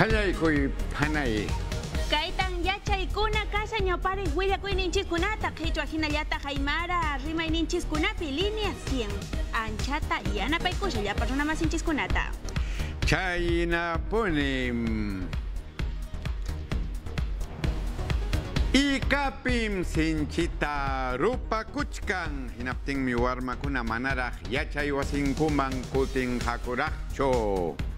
Qallaykuy phanay. Kaytan yachaykuna kasha ñawpari willakuyninchiskunata qhichwa hinallata qaymara rimayninchiskunapi línea 100 anchata yanapaykusha llapa runamasinchiskunata Chaynapuni Ikapim sinchita rupa kuchkan hinaptinmi warmakuna manaraq yachay wasinkuman kutin hakuraqchu.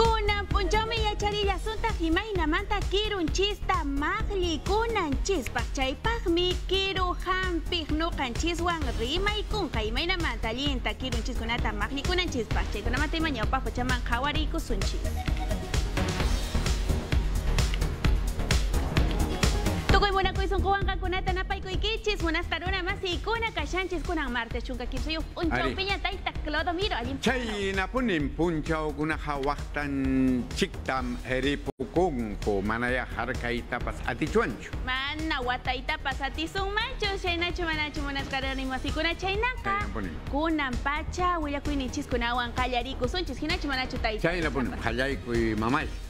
Kunan punchawmi yacharilla sunta himaynamanta kirunchista maqlli kunanchispaq chaypaqmi kiru hampiq nuqanchiswan rimaykunqa imaynamanta allinta kirunchiskunata maqlli kunanchispaq chaykunamanta ima ñawpaq pachaman qhawariykusunchis Tukuy munakuy sunquwanqakunata napaykuykichis munasqaruna masiykuna kashanchis kunan martes chunka kimsayuq Ari. punchawpiña tayta Clodomiro allim Chaynapunim punchawkunaqa waqtan chiktam heripukungku manaya harkaytapas atichuanchu. Mana wataytapas atisunmanchu chaynachu manachu munasqarani masikuna chaynaqa Chaynapunim. kunan pacha willakuynichiskunawan qallarikusunchis hinachu manachu tayta Chaynapunim qallaykuy mamay. Cosa chapuni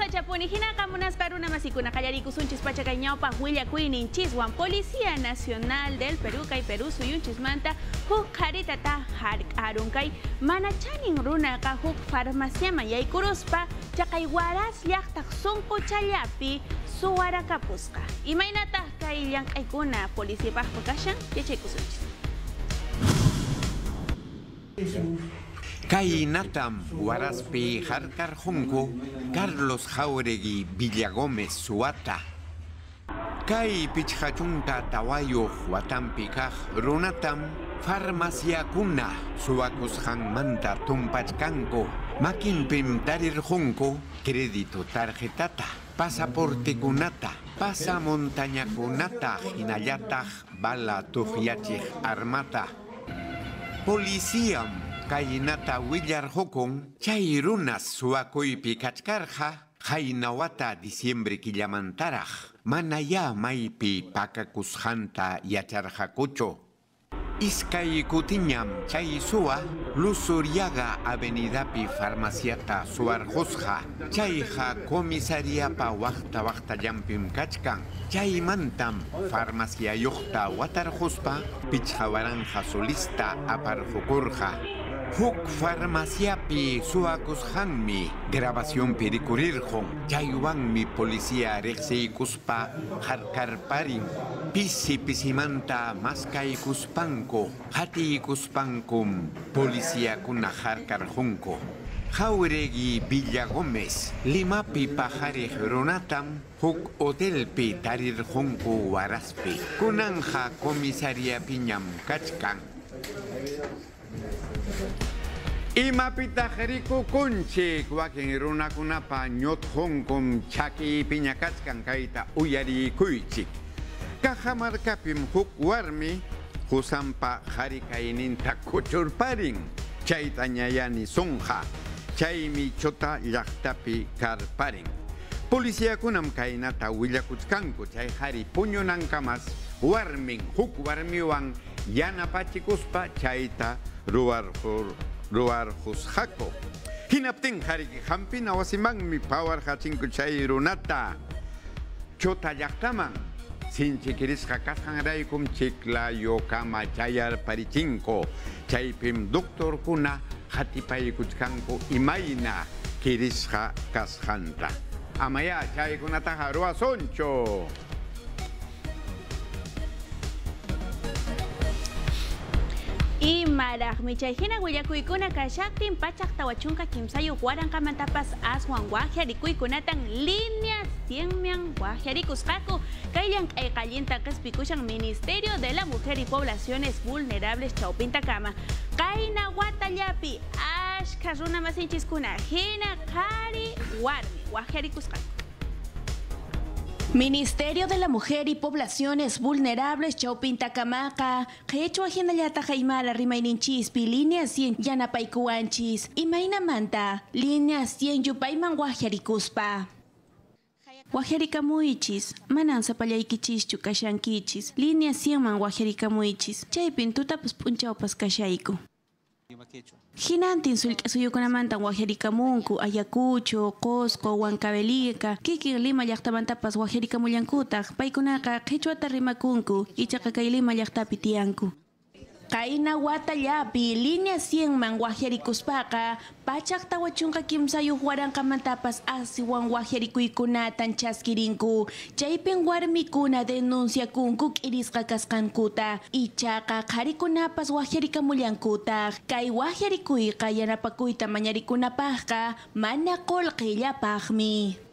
hinaqa munasqaruna masikuna qallarikusunchis pacha kay ñawpaq willakuyninchiswan Policía Nacional del Perú kay Perú suyunchismanta huk qaritata hark'arun kay mana chanin runaqa huk farmaciaman yaykuruspa chaqay waras llaqtaq sunquchallapi suwarakapusqa imaynataq kay llank'aykuna policipaqpa Kainatam Guaraspi Harkar Junco, Carlos Jauregui Villagómez Suata. Kai Pichhachunta Tawayo Huatampi Kaj Runatam Farmacia Kuna Suakus Manta Tumpachkanko Makin Pim Tarir Junco Crédito Tarjetata Pasaporte Kunata Pasa Montaña Kunata Hinayatag Bala Tujiachig Armata Policiam kainata willar hokon chay runas suakuypi kachkarja haynawata diciembre killamantaraj mana ya maypi pakakushanta yacharjakucho. Iskay kutiñam chay suwa Lusuriaga avenidapi farmaciata suarjusja chayja comisariapa waqta waqta llampim kachkan chaymantam farmacia yuqta watarjuspa pichhawaranja solista aparjukurja Huk farmaciapi suakusjanmi grabación perikurirjon chaywanmi policía riqsiykuspa harkarparin pisi pisimanta maskaykuspanko hatiykuspankum policíakuna harkarjunko Jauregui Villa Gómez, Limapi Pajarij Ronatam, Huk Hotelpi Tarir Junco Waraspi, Kunanja Comisaria Piñam Kachkan. Imapita jeriku kunchik wakin runakunapa ñotjonkum chaki piñakachkan kayta uyarikuychik. Cajamarcapim huk warmi husampa jarikayninta kuchurparin chayta ñayani sonja chaymi chota llaqtapi karparin. Policiakunam kaynata willakuchkanku chay hari puñunankamas warmin huk warmiwan yanapachikuspa chayta ruwarjur ruwarjusjako. Hinaptin hariki hampina wasimanmi pawarjachinku chay runata. Chota llaqtaman sinchikirisqa kasqanraykum chiclayo kama chayar parichinko. Chaypim doctorkuna hatipaykuchkanku imayna kirisqa kasqanta amaya chaykunataqa ruwasunchu Imaraqmi chayhina willakuykuna kashaptin pachaq tawachunka kimsayuq waranqamantapas aswan wahyarikuykunatan línea 100 wahyarikusqaku kayllan q'ayqallinta qispikushan Ministerio de la Mujer y Poblaciones Vulnerables chawpinta kama qayna watallapi ashkha runa masinchiskuna hina qhari warmi wahyarikusqaku Ministerio de la Mujer y Poblaciones Vulnerables Chaupin Tacamaca, Quechua Hinallata Jaimara Rimaininchispi, línea 100 Yanapaykuanchis, Imaina Manta, línea 100 Yupayman Guajarikuspa. Guajarikamuichis, manan sapallaykichis kashankichis, línea 100 man guajarikamuichis, chaypin tutapus punchawpas kashayku. Hinantin sulk'asuyukunamanta waqharikamunku Ayacucho, Cosco, Huancavelica, kikin Lima llaqtamantapas waqharikamullankutaq paykunaqa qhichwata rimakunku ichaqa kay Lima llaqtapi tiyanku. Kainahuatallapi, línea ya 100 man wajerikuspaqa, pachak tawachunqa kimsayu huaranqamantapas aswan wajerikuykunatan chaskirinku. Chaypin wahyari denunciakunku k'irisqa kuta, kai qharikunapas wajerikamullankutaq, kay wajerikuyqa yanapakuyta mañarikunapaqqa mana qullqi pahmi.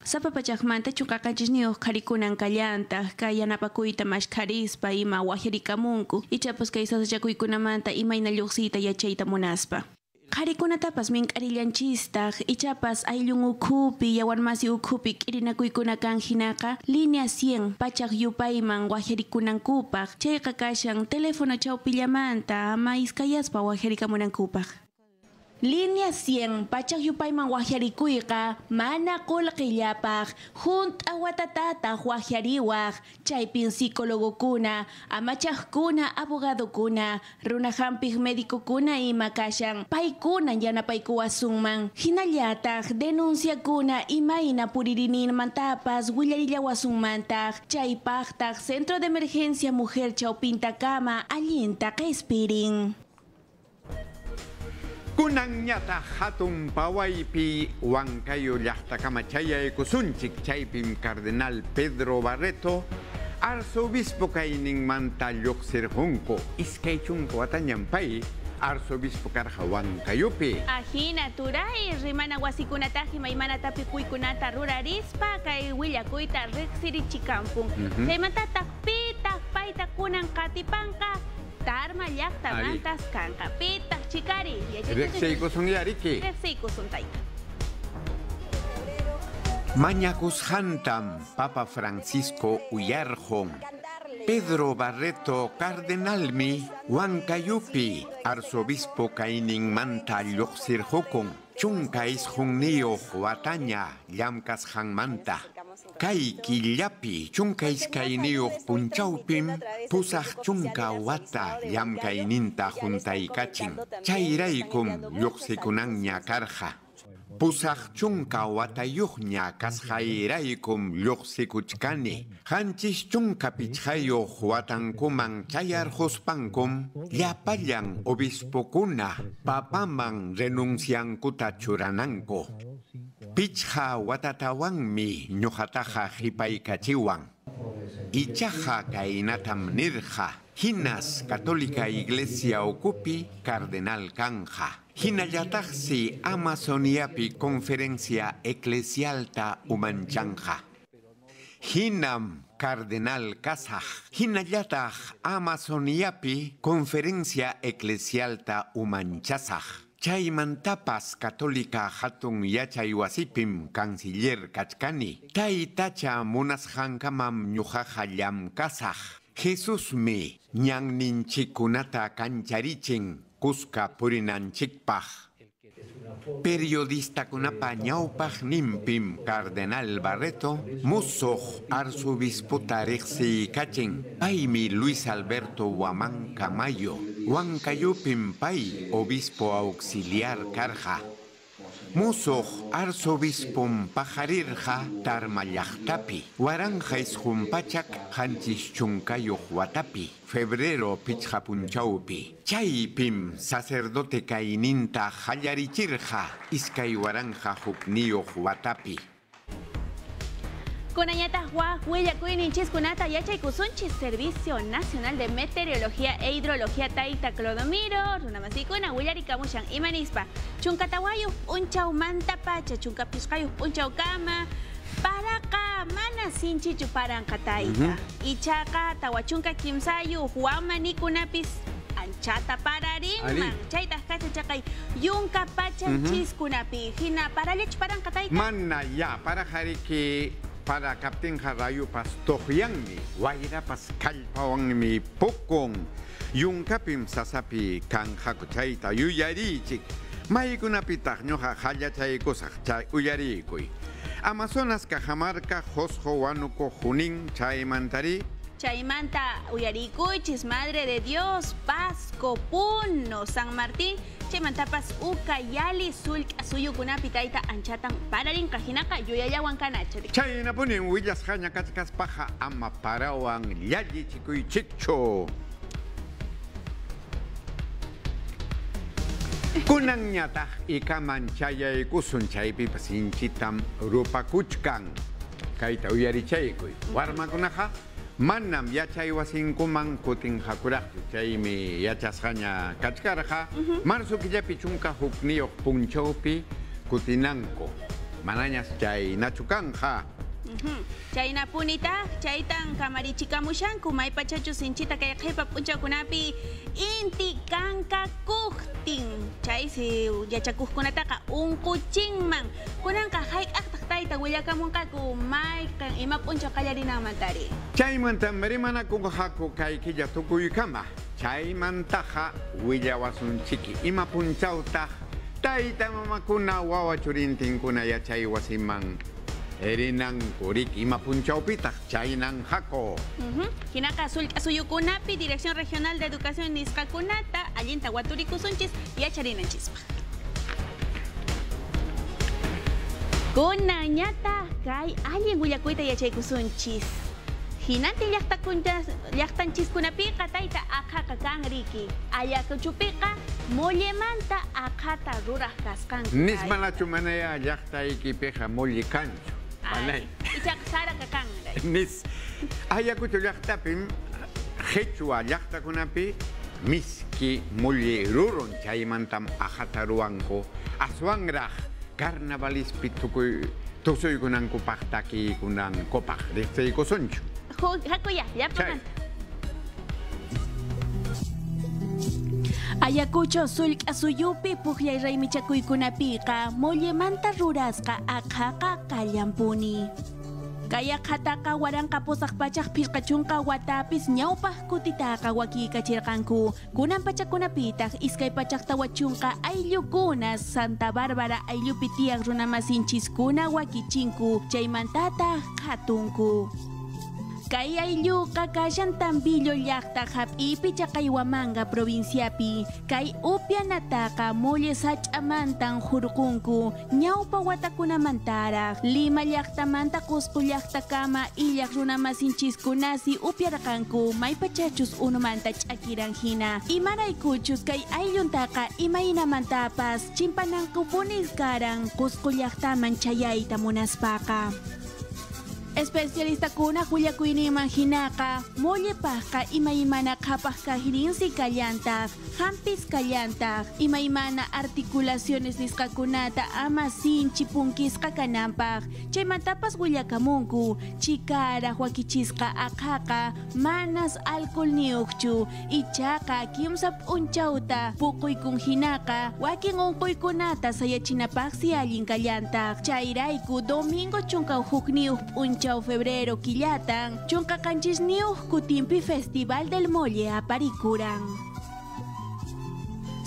Sapapachaqmanta chunqaqanchisniyuq qharikunan kallanta kay yanapakuyta mashkharispa ima wajirikamunku ichapas kay sasachakuykunamanta imayna lluqsiyta yachayta munaspa. Qharikunatapas mink'arillanchistaq ichapas ayllun ukhupi yawarmasi ukhupi k'irinakuykuna kan hinaqa línea 100 pachaq yupayman wajirikunankupaq chayqa kashan teléfono chawpillamanta ama iskayaspa wajirikamunankupaq. Línea 100 pachak yupayman wajyarikuyqa mana qullqillapaq junta watatata wajyariwaq chaypin psicologokuna amachaqkuna abogadokuna runa hampiq medicokuna ima kashan paykuna yanapaykuwasunman hinallataq denunciakuna imayna puririnimantapas willarillawasunmantaq chaypaqtaq centro de emergencia mujer chawpinta kama allinta qespirin Kunanñata hatun pawaypi Huancayo llaqtakamachaya kusunchik chaypim Cardenal Pedro Barreto arzobispo kayninmanta lluqsirqunku iskay chunka watañanpay arzobispo karqa Huancayupi. Ajina turay rimana wasikunataji maymanatapi kuykunata rurarispa kay willakuyta riqsirichikampun. Chaymantataq pitaq payta kunan qatipanqa tarma llaqta mantas kanqa pitaq chikari. Reqsiykusun tayta. Mañacus Hantam, Papa Francisco Uyarjon, Pedro Barreto Cardenalmi, Huancayupi, Arzobispo Kainin Manta Lluqsirjukun, Chunkais Junnio Huataña, Llamkas Hanmanta, Kay killapi chunkais kayniyuq punchawpim pusaq chunka wata llamkayninta juntaykachin chayraykum lluqsikunanña karqa pusaq chunka watayuqña kasqayraykum lluqsikuchkani. Qanchis chunka pichqayuq watankuman chayarquspankum llapallan obispokuna papaman renunciankuta churananku. Pichqa watatawanmi ñuqataqa qhipaykachikwan ichaqa kaynatam nirqa. Hinas católica iglesia ukupi cardenal kanja hinallataqsi amazoniapi conferencia eclesialta umanchanja hinam cardenal kasaj hinallataq amazoniapi conferencia eclesialta umanchasaj Chaymantapas católica hatun yachay wasipim canciller kachkani. Taytacha munasqankamam ñuqaqa llamkasaq. Jesusmi ñanninchikunata kancharichin kuska purinanchikpaq. Periodistakunapa ñawpaq nimpim Cardenal Barreto musuq arzobisputa riqsi kachin paymi Luis Alberto Huamán Camayo Huancayupim pay obispo auxiliar karja musuq arzobispum pajarirja tarma llaqtapi waranja isqumpachak qanchis chunkayuq watapi. Febrero pichqa punchawpi chaypim sacerdote kayninta qallarichirqa iskay waranja hukniyuq watapi Kunañataq waq willakuyninchiskunata yachaykusunchis Servicio Nacional de Meteorología e Hidrología Tayta Clodomiro runamasikuna willarikamushan imanispa chunkatawayuq p'unchawmanta pacha chunkapisqayuq p'unchawkama paraqa mana sinchichu paranqa tayta ichaqa tawa chunka kimsayuq wamanikunapis anchata pararinman chaytaq kacha chaqay yunka pachanchiskunapi hina parallach paranqa tayta mana ya para jariki para kapten rayo pas tohyanmi wayrapas kallpawanmi pukun yunkapim sasapi kanjaku chayta yuyarichik maykunapitaq ñuqa hallachaykusaq chay uyarikuy amazonas cajamarca josjo wanuko junin chaymantari Chaimanta uyarikuchis, Madre de Dios, Pasco, Puno, San Martín, Chaymantapas Ucayali, Sulk, Suyukunapi, Taita, Anchatan, Pararin, Kajinaka, Yuyayawan Kanachari. Chaynapunin willas haña kachkaspaja ama parawan llali chikuychikchu. Kunan ñataq ikaman chayaykusun chaypipas inchitam rupakuchkan. Kayta uyarichaykuy. Warmakunaqa manam yachay wasinkuman kutin hakuraqchu. Chaymi yachasqaña kachkarqa marzo killapi chunka hukniyuq punchawpi kutinanku. Manañas chaynachu kanja. Chayna punita, chaytan kamarichikamushanku, may pachachu sinchita kaya qhipa punchakunapi inti kanka kuhtin. Chay si yachakuhkunataqa unquchinman. Kunanqa hayk'aqtaq tayta willakamunqaku may kan ima puncha qallarinamantari. Chaymanta marimana kunqaku kaykilla tukuykama. Chaymantaqa willawasunchiki ima punchawtaq tayta mamakuna wawa churintinkuna yachay wasiman erinanku riki ima punchawpitaq chaynan. Ujú. Hinaka sulka suyukunapi, Dirección Regional de Educación Nisqakunata, allinta waturikusunchis, yacharinanchispa. Kunañata kay allin willakuyta yachaykusunchis. Hinanti llaqtakunchas llaqtanchiskunapiqa tayta aqhaqa kan riki. Ayakuchupiqa mullemanta aqhata ruraq kasqanku. Nismanachu manaya llaqtaykipiqa mulli kanchu. Manay. Ichaq saraka kan. Nis ayakuchu llaqtapim qhichwa llaqtakunapi miski mulli rurun chaymantam ajata ruwanku aswanraq carnavalispi tukuy tusuykunankupaq takiykunankupaq riqsiykusunchu. Hakuya, ya Chay. pagan. Ayakucho sulk asuyupi puhyay raymichakuykunapiqa mullemanta rurasqa aqhaqa kallampuni. Kaya qhataqa waranqa pusaq pachaq pirqachunqa watapis ñawpaq kutitaqa wakikachirqanku. Kunan pachakunapitaq iskay pachaqta wachunqa ayllukunas Santa Bárbara ayllupi tiyaq runamasinchiskuna wakichinku chaymantata qhatunku. Kay aylluqa kashan tambillo llaqta hap'ipi chaqaywamanga provinciapi. Kay upyanataqa mulle sach'amantan hurqunku ñawpa watakunamantaraq Lima llaqtamanta Cusco llaqtakama illaq runamasinchiskunasi upyarqanku maypachachus unumanta ch'akiran hina imaraykuchus kay aylluntaqa imaynamantapas chimpanankupunis karan Cusco llaqtaman chayayta munaspaqa Especialista kuna huya kuiniman hinaka, molle pahka imaymana kapah kahirinsi kallanta, hampis kallanta, imaymana articulaciones niskakunata ama sinchi punkisqa kanampaq, chaymantapas willakamunku, chikara huakichisqa aqhaqa, manas alcohol niuqchu, ichaqa kimsa p'unchawta, puquykun hinaka, wakin unquykunata sayachinapaqsi allin kallantaq, chayrayku domingo chunka hukniyuq p'unchaw febrero killatan, chunka kanchisniyuq kutimpi Festival del Molle aparikuran.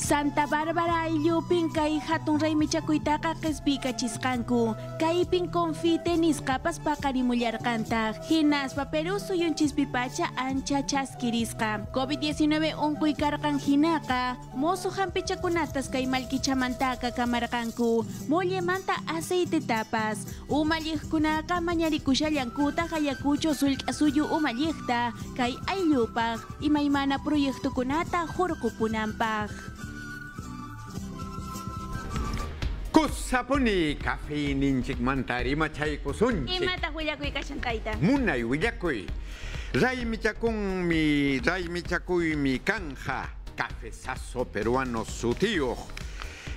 Santa Bárbara ayllupin kay hatun raymichakuytaqa qhispika chisqanku kaypin confite nisqapas paqarimullarqantaq hinaspa Perú suyunchispipacha ancha chaskirisqa COVID-19 unquykarqan hinaqa mozo hampichakunatas kay malkichamantaka kamarqanku mollemanta aceitetapas umalliqkunaqa mañarikushallankuta hayakucho sullk'a suyu umalliqta kay ayllupaq imaymana proyectokunata hurqupunanpaq Kusapuni kafe ninchik mantari machaykusunchik. Imata huyakuy kachantayta. Munay willakuy. Raymichakun mi raymichakuy mi kanja cafezazo peruano sutiyuq.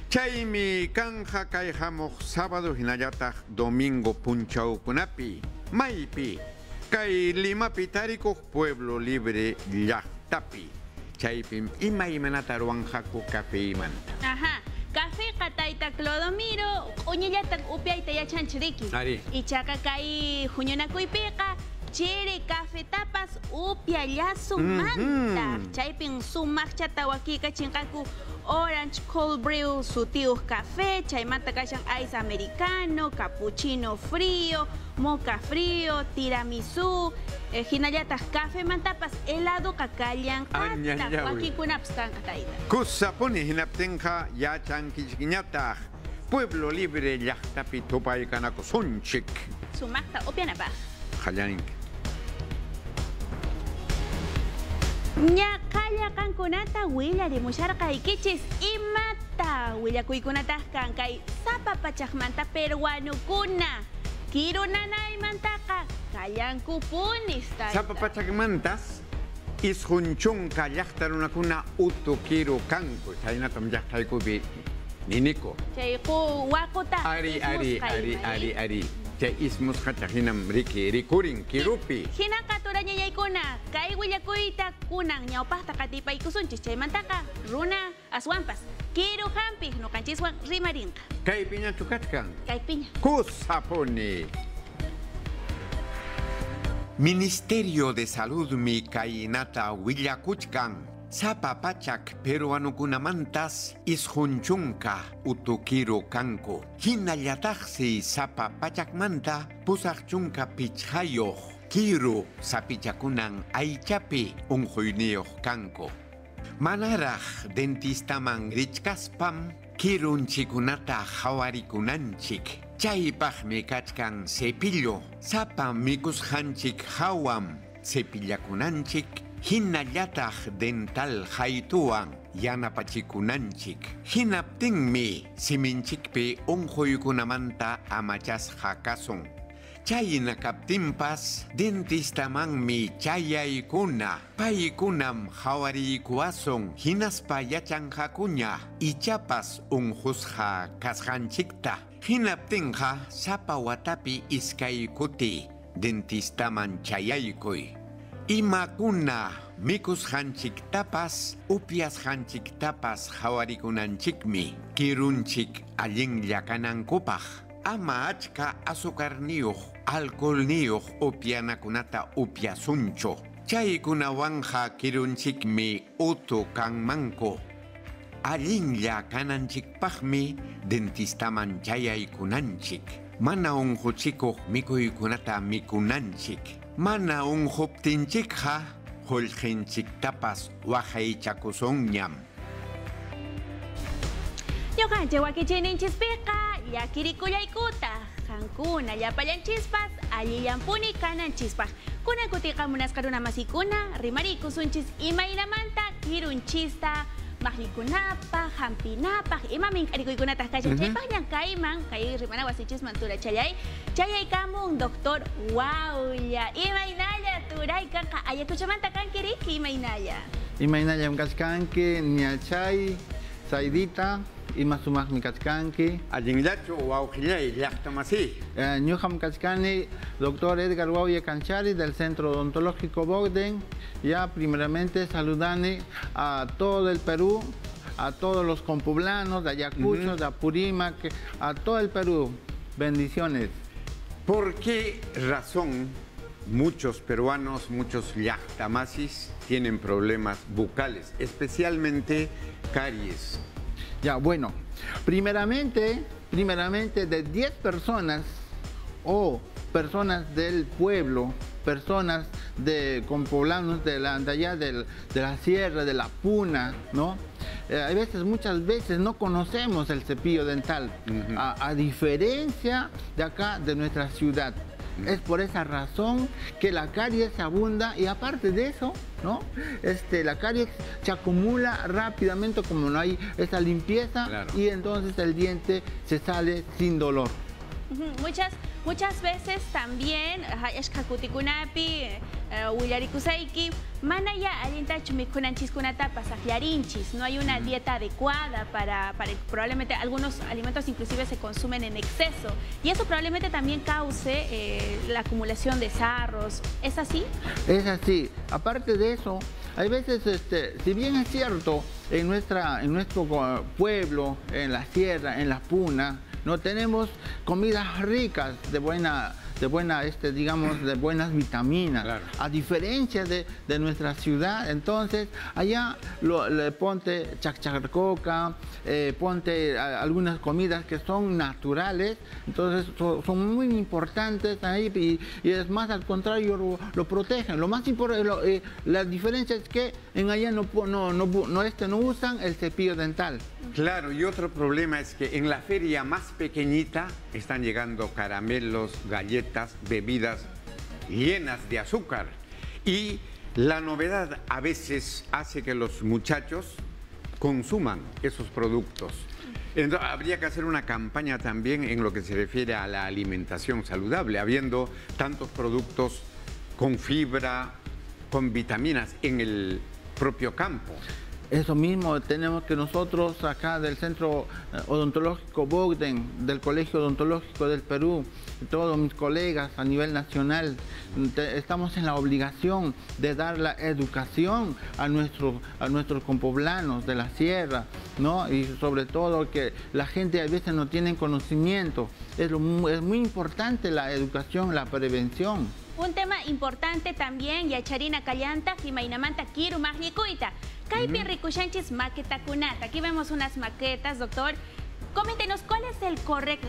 Chaymi kanja kay hamuq sábado hinallataq domingo punchawkunapi maypi kay Limapi tarikuq pueblo libre llaqtapi. Chaypim imaymanata ruwanqaku café imanta. Ajá. Café qatayta Clodomiro, uñillatak upyayta yachanchiriki. Ari. Ichaqa kay huñunakuypiqa chiri café tapas upya sumanta. Chaypin sumak chatawakika chinkaku orange cold brew sutiu café, chaymanta kashan ice americano, cappuccino frío, moca frío, tiramisú, eh, hinallataq café mantapas helado kakallan hasta wakikunapas kanqa tayta. Kusapuni hinaptinqa yachankichkiñataq Pueblo Libre llaqtapi tupaykanako sunchik. Sumakta upianapaq. Qallarinki. Ñaqalla kankunata willarimusharqaykichis imata willakuykunataq kan kay sapa pachaqmanta peruanukuna kiru nanaymantaqa kallankupunis tayta. Sapa pachaqmantas isqunchunqa llaqta runakuna utu kiru kanku chaynatam llaqtaykupi niniko. Chayku wakuta Ari ari ari ari ari. Chay ismusqa chahinam riki rikurin kirupi. Hina katura ñañaykuna kay willakuyta kunan ñawpaqta qatipaykusunchis chaymantaqa runa aswanpas kiru hampi nuqanchiswan rimarinqa Kay piñachu kachkan. kay piña Kusapuni. Ministerio de Salud mi kainata Sapa pachak peruanukunamantas isjunchunka utukiru kanku. Hinallataxi sapa pachakmanta pusakchunka pichhayoh. Kiru sapichakunan aychapi unjuyniyoh kanku. Manaraj dentistaman richkaspam kirunchikunata hawarikunanchik. Chaypaqmi kachkan cepillo. Sapa mikushanchik hawam cepillakunanchik. Hinallataq dental haytuwan yanapachikunanchik. Hinaptinmi siminchikpi unjuykunamanta amachasqa kasun. Chayna kaptinpas dentistamanmi chayaykuna paykunam hawariykuwasun hinaspa yachanqakuña ichapas unjusqa kasqanchikta hinaptinqa sapa watapi iskay kuti dentistaman chayaykuy imakuna mikusqanchiktapas upyasqanchiktapas hawarikunanchikmi kirunchik allinlla kanankupaq ama achka azucarniyuq alcoholniyuq upyanakunata upyasunchu chaykunawanja kirunchikmi utu kanmanku. Allinlla kananchikpaqmi dentistaman chayaykunanchik. Mana unquchikuq mikuykunata mikunanchik mana unquptinchikqa qullqinchiktapas waqaychakusunñam Ñuqanchik wakichiyninchispiqa llakirikullaykutaq qankuna llapallanchispas allillampuni kananchispaq kunan kutiqa munasqa runa masiykuna rimariykusunchis imaynamanta kirunchista maqllikunapaq hampinapaq ima mink'arikuykunataq kashan chaypaq llankayman kay rimana wasichisman turachallay chayaykamun doctor waulla imaynalla turaykanqa ayakuchamanta kanki riki imaynalla Imaynallam kachkanki, niachay, saydita, ima sumakmi kachkanki. allinllachu wawqillay llaqtamasi Eh, Ñuqam kachkani, doctor Edgar Wauya Canchari del Centro Odontológico Bogden. Ya primeramente saludane a todo el Perú, a todos los compoblanos de Ayacucho, de Apurímac, a todo el Perú. Bendiciones. ¿Por qué razón muchos peruanos, muchos llaqtamasis tienen problemas bucales, especialmente caries? Ya, bueno, primeramente, primeramente de 10 personas o personas del pueblo, personas de con poblanos de, la, de allá del- de la sierra, de la puna, ¿no? Eh, hay veces, muchas veces no conocemos el cepillo dental, a, a diferencia de acá, de nuestra ciudad. Es por esa razón que la caries abunda y aparte de eso, ¿no? Este, la caries se acumula rápidamente como no hay esa limpieza Claro. y entonces el diente se sale sin dolor. Muchas, muchas veces también, ashkakutikunapi, willarikusayki, manaya allintachu mikunanchis-kunatapas aklarinchis. No hay una dieta adecuada para, para probablemente algunos alimentos inclusive se consumen en exceso. Y eso probablemente también cause eh, la acumulación de sarros. ¿Es así? Es así. Aparte de eso, hay veces, este, si bien es cierto, en, nuestra, en nuestro eh, pueblo, en la sierra, en la puna, no tenemos comidas ricas de buena de buena, este, digamos, de buenas vitaminas. A diferencia de, nuestra ciudad, entonces allá lo, le ponte chacharcoca, eh, ponte algunas comidas que son naturales, entonces son muy importantes ahí y, es más al contrario lo, protegen. Lo más importante, eh, la diferencia es que en allá no, no, no, no, este, no usan el cepillo dental. Claro, y otro problema es que en la feria más pequeñita están llegando caramelos, galletas, bebidas llenas de azúcar. Y la novedad a veces hace que los muchachos consuman esos productos. Entonces, habría que hacer una campaña también en lo que se refiere a la alimentación saludable, habiendo tantos productos con fibra, con vitaminas en el propio campo. Eso mismo tenemos que nosotros acá del Centro eh, Odontológico Bogden, del Colegio Odontológico del Perú, todos mis colegas a nivel nacional, estamos en la obligación de dar la educación a, nuestro, a nuestros compoblanos de la sierra, ¿no? Y sobre todo que la gente a veces no tiene conocimiento. Es, es muy importante la educación, la prevención. Un tema importante también, Yacharina Callanta, Jimainamanta Kiru Magnikuita. Kaipi Rikushanchis Maqueta Kunata. Aquí vemos unas maquetas, doctor. Coméntenos, ¿cuál es el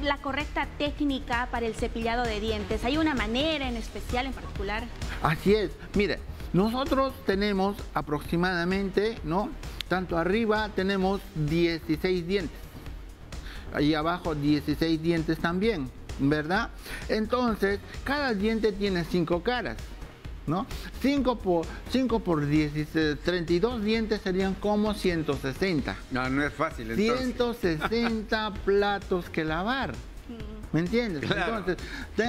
la correcta técnica para el cepillado de dientes? ¿Hay una manera en especial, en particular? Así es. Mire, nosotros tenemos aproximadamente, ¿no? Tanto arriba tenemos 16 dientes. Ahí abajo 16 dientes también, ¿verdad? Entonces, cada diente tiene 5 caras. ¿No? 5 por, 5 por 10, 32 dientes serían como 160. No, no es fácil. 160 platos que lavar. ¿Me entiendes? Entonces,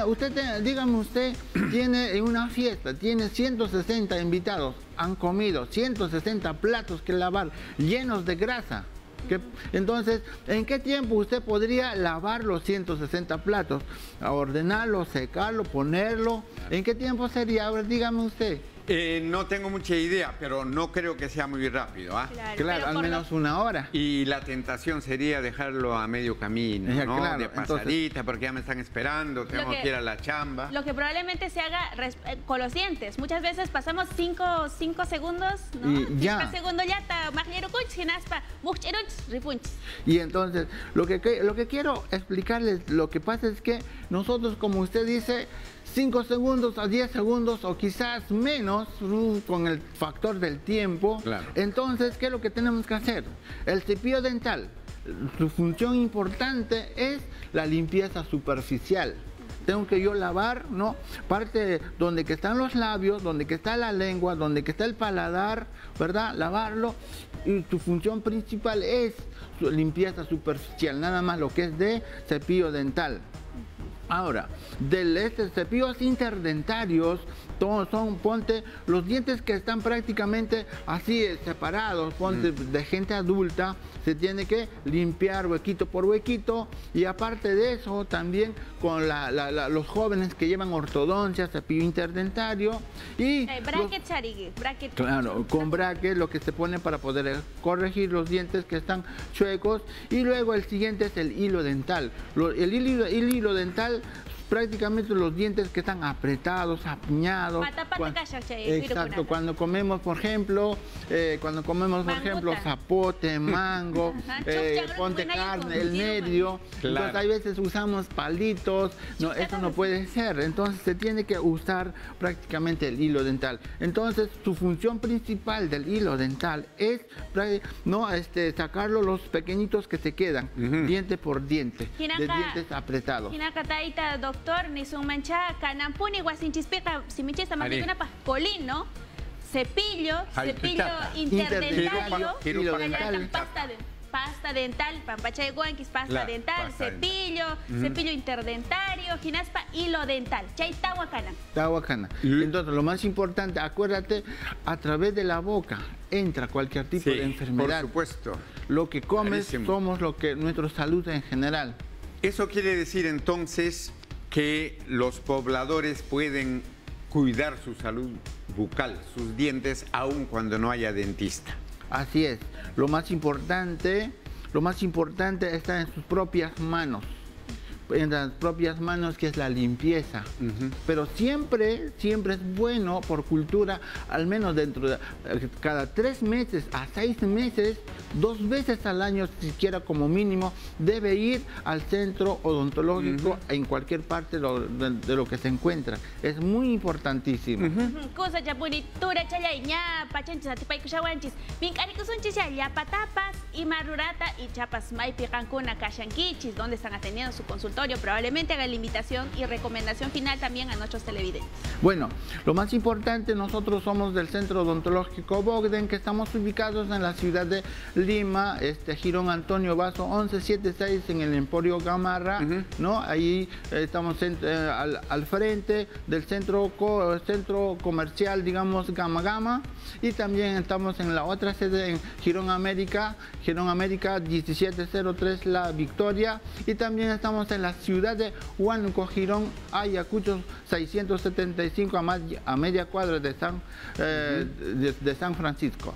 usted, dígame usted, tiene en una fiesta, tiene 160 invitados, han comido 160 platos que lavar llenos de grasa entonces, ¿en qué tiempo usted podría lavar los 160 platos? A ordenarlo, secarlo, ponerlo. ¿En qué tiempo sería? A ver, dígame usted. Eh, no tengo mucha idea, pero no creo que sea muy rápido. ¿ah? Claro, al menos una hora. Y la tentación sería dejarlo a medio camino, ¿no? de pasadita, porque ya me están esperando, tengo que, ir a la chamba. Lo que probablemente se haga eh, con los dientes. Muchas veces pasamos cinco, cinco segundos, ¿no? Y ya. segundo ya está Y entonces, lo que, lo que quiero explicarles, lo que pasa es que nosotros, como usted dice, 5 segundos a 10 segundos o quizás menos con el factor del tiempo. Entonces, ¿qué es lo que tenemos que hacer? El cepillo dental, su función importante es la limpieza superficial. Tengo que yo lavar, ¿no? Parte donde que están los labios, donde que está la lengua, donde que está el paladar, ¿verdad? Lavarlo. Y su función principal es su limpieza superficial, nada más lo que es de cepillo dental. Ahora, del este, cepillos interdentarios, todos son, ponte, los dientes que están prácticamente así eh, separados, ponte, mm. de gente adulta, se tiene que limpiar huequito por huequito y aparte de eso también con los jóvenes que llevan ortodoncia, cepillo interdentario y... Eh, bracket, bracket. Claro, con bracket lo que se pone para poder eh, corregir los dientes que están chuecos y luego el siguiente es el hilo dental. el hilo dental prácticamente los dientes que están apretados, apiñados. exacto, cuando comemos, por ejemplo, eh, cuando comemos, por ejemplo, zapote, mango, eh, ponte carne, el medio, entonces hay veces usamos palitos, no, eso no puede ser, entonces se tiene que usar prácticamente el hilo dental. Entonces, su función principal del hilo dental es no este sacarlo los pequeñitos que se quedan, diente por diente, de dientes apretados doctor ni su mancha canampuni guasinchispeka simichista pa colín, ¿no? Cepillo, cepillo interdentario, pasta, de, pasta dental, pampacha de guanquis, pasta dental, cepillo, cepillo interdentario, ginaspa, hilo dental. Chay tahuacana. Tahuacana. Entonces, lo más importante, acuérdate, a través de la boca entra cualquier tipo de enfermedad. Por supuesto. Lo que comes somos lo que nuestra salud en general. Eso quiere decir entonces que los pobladores pueden cuidar su salud bucal, sus dientes, aun cuando no haya dentista. Así es. Lo más importante, lo más importante está en sus propias manos. En las propias manos, que es la limpieza. Pero siempre, siempre es bueno por cultura, al menos dentro de eh, cada tres meses a seis meses, dos veces al año, siquiera como mínimo, debe ir al centro odontológico en cualquier parte de, lo que se encuentra. Es muy importantísimo. Cosa chapunitura chalayña, pachanchis atipaykushawanchis, mink'arikusunchis ya patapas y marurata y chapas maipi cancuna kashankichis, donde están atendiendo su consultorio. Probablemente haga la invitación y recomendación final también a nuestros televidentes. Bueno, lo más importante, nosotros somos del Centro Odontológico Bogden, que estamos ubicados en la ciudad de Lima, este Girón Antonio Vaso 1176 en el Emporio Gamarra, ¿no? Ahí eh, estamos eh, al, frente del centro, centro comercial, digamos, Gama Gama, y también estamos en la otra sede en Girón América, Girón América 1703 La Victoria, y también estamos en la ciudad de Huánuco, Girón, Ayacucho 675 a, media cuadra de San, eh, de San Francisco.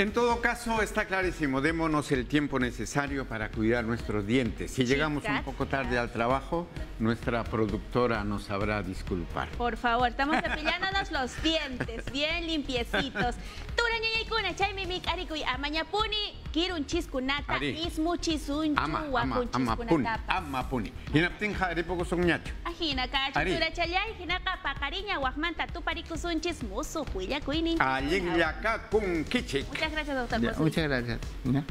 En todo caso, está clarísimo, démonos el tiempo necesario para cuidar nuestros dientes. Si llegamos un poco tarde al trabajo, nuestra productora nos sabrá disculpar. Por favor, estamos cepillándonos los dientes, bien limpiecitos. Turañayaykuna, chaymimik, arikuy, amañapuni, kirun chiskunata ismuchisun chuwakun chiskunatapa. Ama puni. Hinaptin jari poco son ñacho. Ajina ka chutura chalay, hinaka pakariña guajmanta tuparikusun chismusu huilla kuinin. Alin yaka kun kichik. Muchas gracias, doctor. Ya, muchas gracias. ¿Ya?